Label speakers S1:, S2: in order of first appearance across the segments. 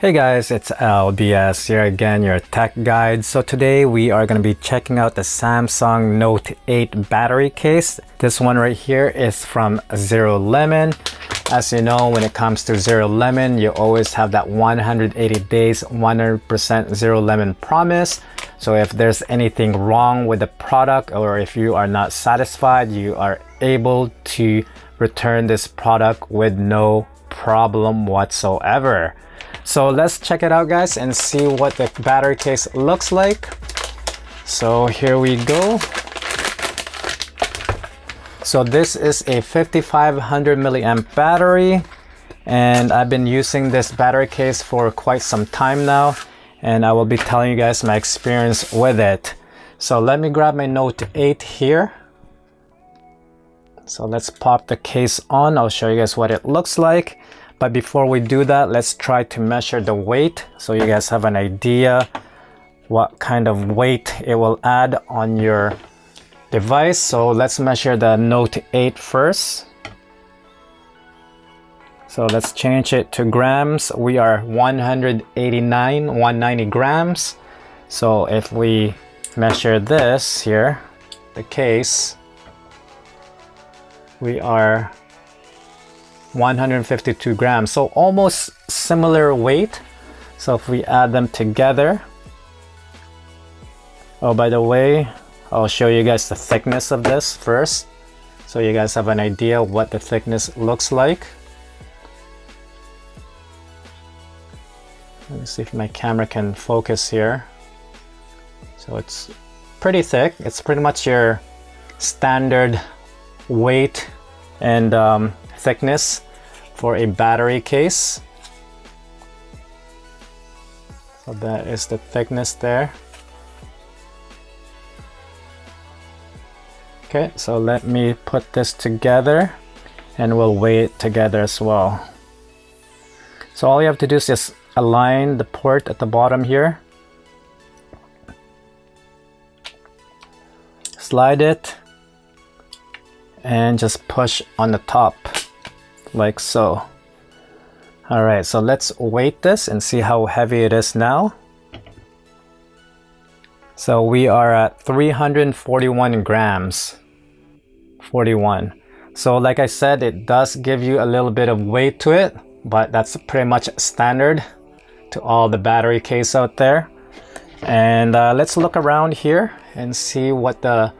S1: Hey guys, it's LBS here again, your tech guide. So today we are going to be checking out the Samsung Note 8 battery case. This one right here is from ZeroLemon. As you know, when it comes to ZeroLemon, you always have that 180 days, 100% ZeroLemon promise. So if there's anything wrong with the product or if you are not satisfied, you are able to return this product with no problem whatsoever. So let's check it out guys and see what the battery case looks like. So here we go. So this is a 5500 milliamp battery and I've been using this battery case for quite some time now and I will be telling you guys my experience with it. So let me grab my Note 8 here. So let's pop the case on. I'll show you guys what it looks like. But before we do that, let's try to measure the weight so you guys have an idea what kind of weight it will add on your device. So let's measure the Note 8 first. So let's change it to grams. We are 189, 190 grams. So if we measure this here, the case, we are 152 grams. So almost similar weight. So if we add them together. Oh by the way I'll show you guys the thickness of this first. So you guys have an idea what the thickness looks like. Let me see if my camera can focus here. So it's pretty thick. It's pretty much your standard weight. And um, thickness for a battery case. So that is the thickness there. Okay, so let me put this together and we'll weigh it together as well. So all you have to do is just align the port at the bottom here. Slide it and just push on the top like so. All right, so let's weight this and see how heavy it is now. So we are at 341 grams, 41. So like I said, it does give you a little bit of weight to it, but that's pretty much standard to all the battery case out there. And uh, let's look around here and see what the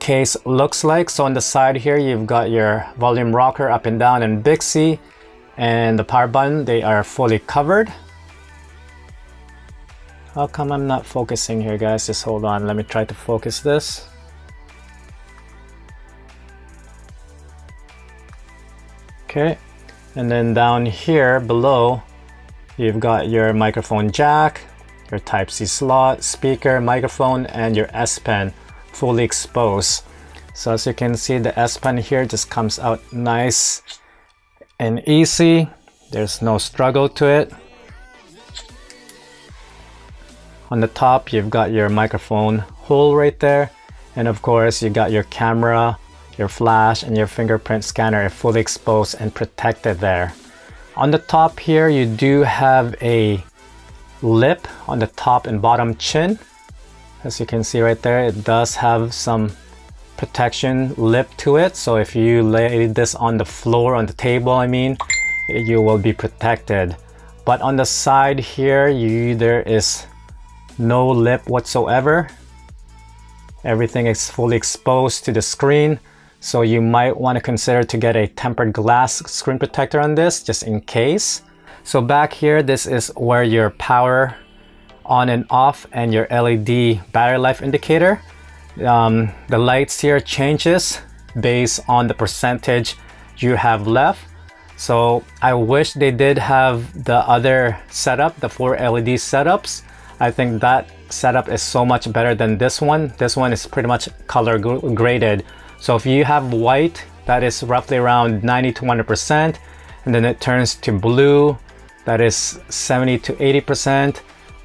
S1: case looks like. So on the side here, you've got your volume rocker up and down and Bixby and the power button, they are fully covered. How come I'm not focusing here guys? Just hold on, let me try to focus this. Okay, and then down here below, you've got your microphone jack, your Type-C slot, speaker, microphone, and your S Pen fully exposed. So as you can see, the S-Pen here just comes out nice and easy. There's no struggle to it. On the top, you've got your microphone hole right there. And of course, you got your camera, your flash, and your fingerprint scanner fully exposed and protected there. On the top here, you do have a lip on the top and bottom chin as you can see right there, it does have some protection lip to it. So if you lay this on the floor, on the table, I mean, you will be protected. But on the side here, you there is no lip whatsoever. Everything is fully exposed to the screen. So you might want to consider to get a tempered glass screen protector on this just in case. So back here, this is where your power on and off and your LED battery life indicator. Um, the lights here changes based on the percentage you have left. So I wish they did have the other setup, the four LED setups. I think that setup is so much better than this one. This one is pretty much color graded. So if you have white, that is roughly around 90 to 100%, and then it turns to blue, that is 70 to 80%,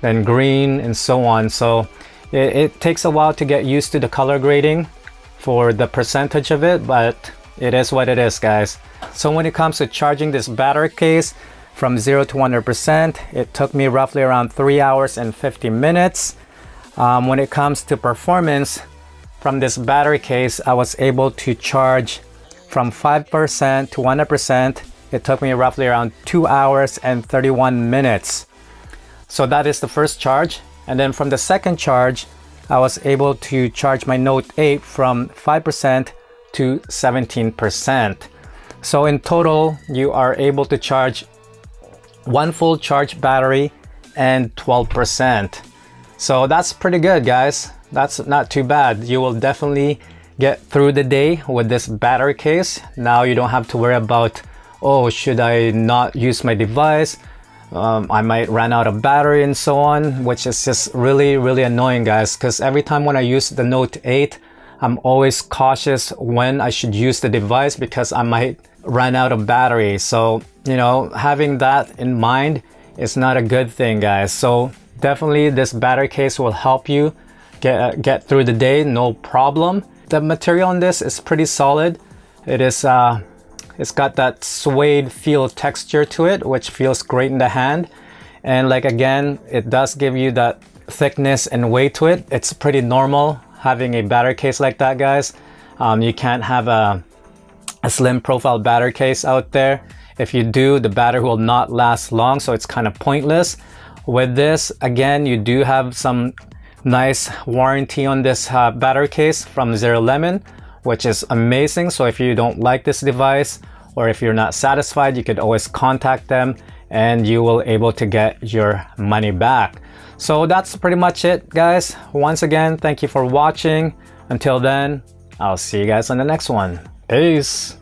S1: then green and so on. So it, it takes a while to get used to the color grading for the percentage of it, but it is what it is, guys. So when it comes to charging this battery case, from 0 to 100%. It took me roughly around 3 hours and 50 minutes. Um, when it comes to performance, from this battery case, I was able to charge from 5% to 100%. It took me roughly around 2 hours and 31 minutes. So that is the first charge. And then from the second charge, I was able to charge my Note 8 from 5% to 17%. So in total, you are able to charge one full charge battery and 12%. So that's pretty good guys. That's not too bad. You will definitely get through the day with this battery case. Now you don't have to worry about, oh, should I not use my device? Um, I might run out of battery and so on, which is just really, really annoying guys. Because every time when I use the Note 8, I'm always cautious when I should use the device because I might run out of battery. So, you know, having that in mind is not a good thing, guys. So definitely this battery case will help you get, get through the day, no problem. The material on this is pretty solid. It is, uh, it's got that suede feel texture to it, which feels great in the hand. And like again, it does give you that thickness and weight to it. It's pretty normal having a battery case like that, guys. Um, you can't have a a slim profile battery case out there. If you do, the battery will not last long, so it's kind of pointless. With this, again, you do have some nice warranty on this uh, case from ZeroLemon, which is amazing. So if you don't like this device or if you're not satisfied, you could always contact them and you will able to get your money back. So that's pretty much it, guys. Once again, thank you for watching. Until then, I'll see you guys on the next one. Peace.